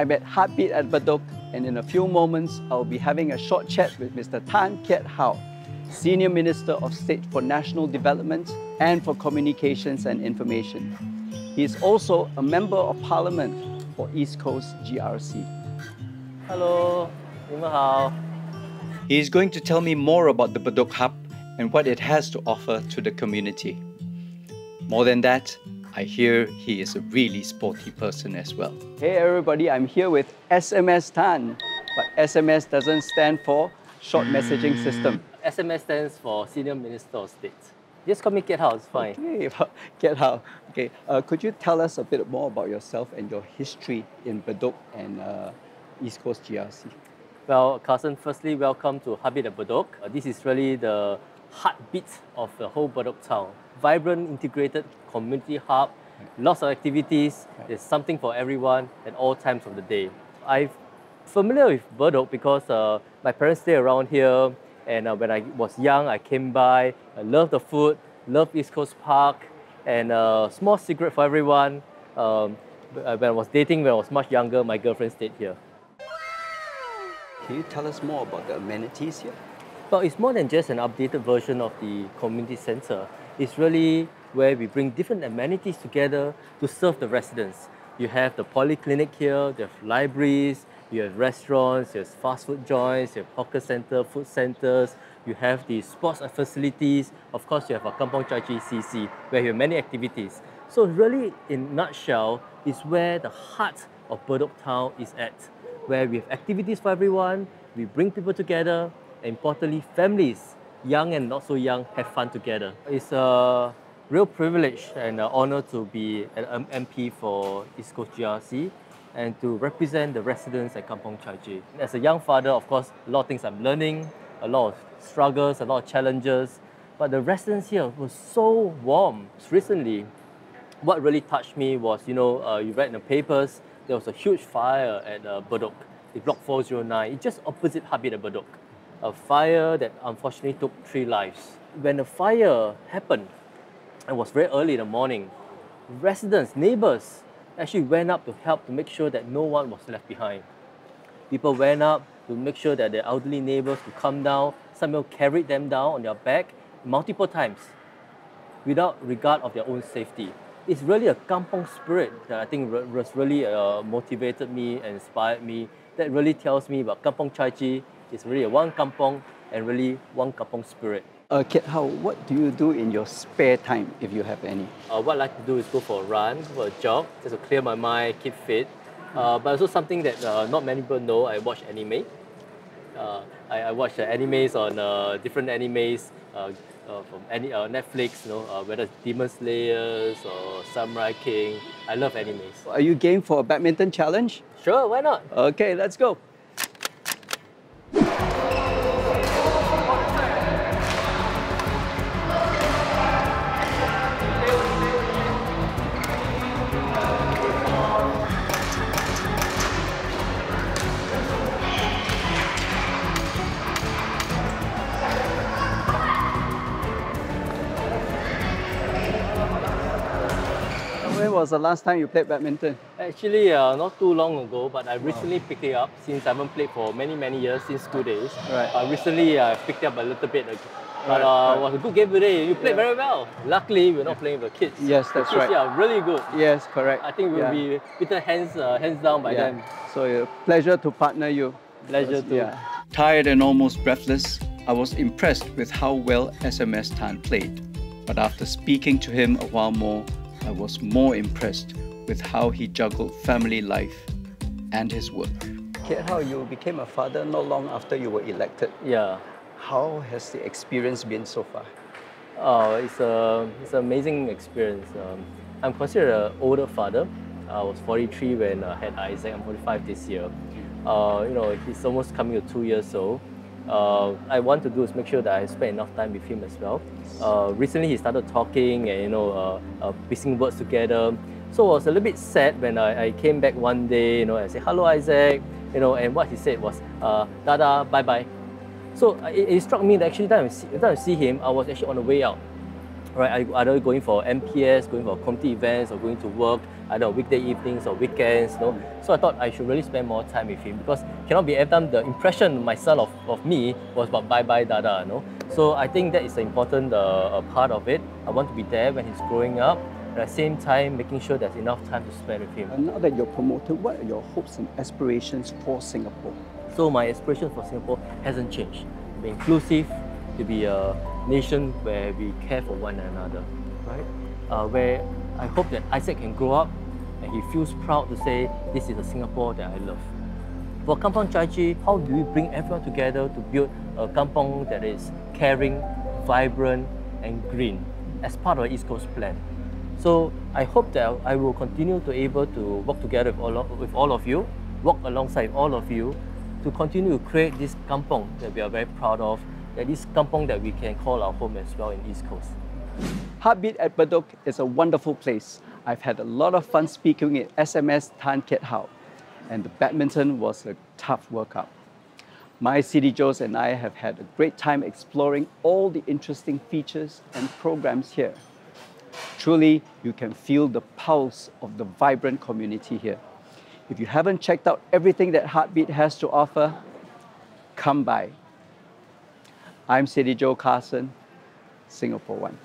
I'm at Heartbeat at Bedok, and in a few moments, I'll be having a short chat with Mr. Tan Kiat How, Senior Minister of State for National Development and for Communications and Information. He is also a Member of Parliament for East Coast GRC. Hello, He is going to tell me more about the Bedok Hub and what it has to offer to the community. More than that, I hear he is a really sporty person as well. Hey everybody, I'm here with SMS Tan, but SMS doesn't stand for Short Messaging System. SMS stands for Senior Minister of State. Just call me Kiat How, it's fine. Okay, Kiat How. Okay, uh, could you tell us a bit more about yourself and your history in Bedok and uh, East Coast GRC? Well, Carson, firstly, welcome to Heartbeat at Bedok. Uh, this is really the heartbeat of the whole Bedok town. Vibrant, integrated community hub, lots of activities. There's something for everyone at all times of the day. I'm familiar with Bedok because uh, my parents stay around here, and uh, when I was young, I came by. I love the food, love East Coast Park, and uh, small secret for everyone. Um, when I was dating, when I was much younger, my girlfriend stayed here. Can you tell us more about the amenities here? Well, it's more than just an updated version of the community center. It's really where we bring different amenities together to serve the residents. You have the polyclinic here, you have libraries, you have restaurants, you have fast food joints, you have hawker center, food centers, you have the sports facilities. Of course, you have a Kampong Chai Chee CC, where you have many activities. So really, in nutshell, is where the heart of Bedok Town is at, where we have activities for everyone, we bring people together, importantly, families, young and not so young, have fun together. It's a real privilege and an honor to be an MP for East Coast GRC and to represent the residents at Kampong Chai Chee. As a young father, of course, a lot of things I'm learning, a lot of struggles, a lot of challenges, but the residents here were so warm. Recently, what really touched me was, you know, uh, you read in the papers, there was a huge fire at uh, Bedok, the Block 409, it's just opposite Heartbeat at Bedok. A fire that unfortunately took three lives. When the fire happened, it was very early in the morning, residents, neighbors, actually went up to help to make sure that no one was left behind. People went up to make sure that their elderly neighbors could come down. Some people carried them down on their back multiple times without regard of their own safety. It's really a kampong spirit that I think was really uh, motivated me and inspired me. That really tells me about Kampong Chai Chee. It's really a one kampong and really one kampong spirit. Uh, Kiat How, what do you do in your spare time if you have any? Uh, what I like to do is go for a run, go for a jog, just to clear my mind, keep fit. Uh, but also something that uh, not many people know, I watch anime. Uh, I, I watch uh, animes on uh, different animes uh, uh, from any, uh, Netflix, you know, uh, whether it's Demon Slayers or Samurai King. I love animes. Are you game for a badminton challenge? Sure, why not? Okay, let's go. When was the last time you played badminton? Actually, uh, not too long ago, but I recently picked it up since I haven't played for many, many years, since school days. Right. Uh, recently, I picked up a little bit. uh, Right, But uh, right. it was a good game today. You played Yeah. very well. Luckily, we're not playing with the kids. Yes, The that's kids right. here are really good. Yes, correct. I think we'll Yeah. be beaten hands, uh, hands down by Yeah. them. So, uh, pleasure to partner you. Pleasure to. Yeah. Tired and almost breathless, I was impressed with how well SMS Tan played. But after speaking to him a while more, I was more impressed with how he juggled family life and his work. Kiat How, you became a father not long after you were elected. Yeah. How has the experience been so far? Oh, it's a it's an amazing experience. Um, I'm considered an older father. I was 43 when I had Isaac. I'm 45 this year. Uh, you know, he's almost coming to two years old. Uh, I want to do is make sure that I spend enough time with him as well. Uh, recently, he started talking and you know, uh, uh, piecing words together. So I was a little bit sad when I, I came back one day. You know, I said, "Hello, Isaac." You know, and what he said was, uh, "Dada, bye bye." So uh, it, it struck me that actually, time I see, time I see him, I was actually on the way out. Right? Either going for MPS, going for community events, or going to work, either weekday evenings or weekends, you know. So I thought I should really spend more time with him because cannot be every time the impression my son of, of me was about bye bye dada, you know. So I think that is an important uh, part of it. I want to be there when he's growing up. At the same time, making sure there's enough time to spend with him. And now that you're promoted, what are your hopes and aspirations for Singapore? So my aspiration for Singapore hasn't changed. Be inclusive, to be a nation where we care for one another, right? Uh, where I hope that Isaac can grow up and he feels proud to say, this is a Singapore that I love. For Kampong Chai Chee, how do we bring everyone together to build a kampong that is caring, vibrant, and green as part of our East Coast plan? So I hope that I will continue to able to work together with all of, with all of you, work alongside all of you to continue to create this kampong that we are very proud of that is kampong that we can call our home as well in East Coast. Heartbeat at Bedok is a wonderful place. I've had a lot of fun speaking at SMS Tan Kiat How, and the badminton was a tough workout. My City Joes and I have had a great time exploring all the interesting features and programs here. Truly, you can feel the pulse of the vibrant community here. If you haven't checked out everything that Heartbeat has to offer, come by. I'm City Joe Carson, Singapore One.